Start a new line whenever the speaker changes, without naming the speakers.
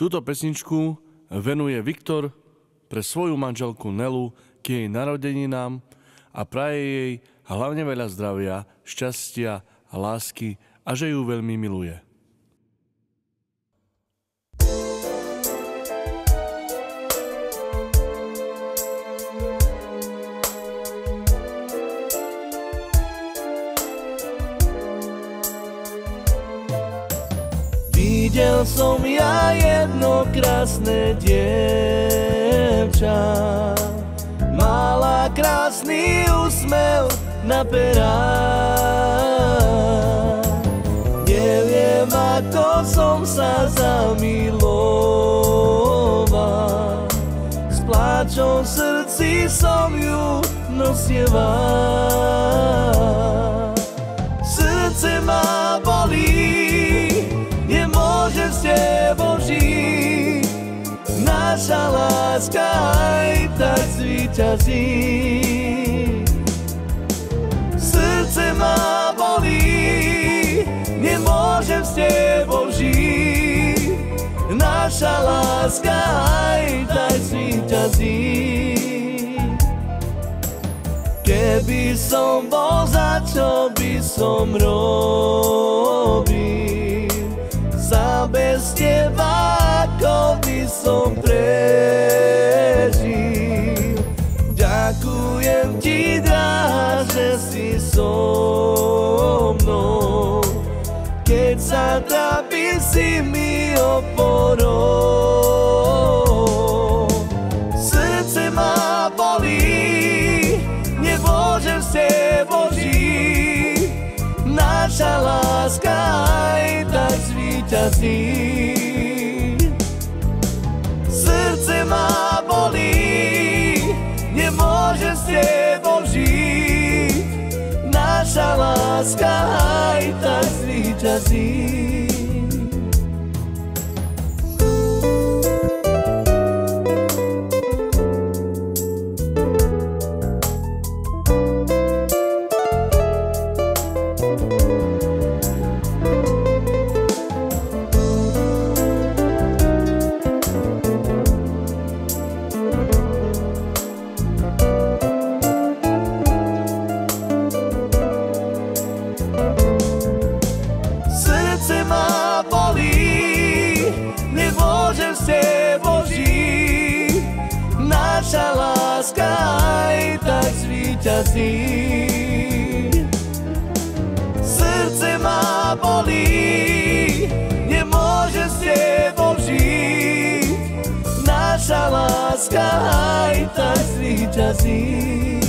Túto pesničku venuje Viktor pre svoju manželku Nelu k jej narodeninám a praje jej hlavne veľa zdravia, šťastia a lásky a že ju veľmi miluje.
Videl som ja jedno krásne dievča. Mala krásny úsmev na perách. Neviem ako som sa zamiloval. S pláčom srdci som ju nosieval láska aj tak zvýťazí. Srdce ma bolí, nemôžem s tebou žiť. Naša láska aj tak zvýťazí. Keby som bol, za čo by som robil bez teba, ako by som so mnou. Keď sa trápi, si mi oporou. Srdce ma bolí, nemôžem s tebou žiť. Naša láska aj tak víťazí. Srdce má bolí, nemôže s tebou sky Tazri Jazir thank láska aj tak zvýťazí. Srdce má bolí, nemôže s tebou žiť. Naša láska aj tak víťazí.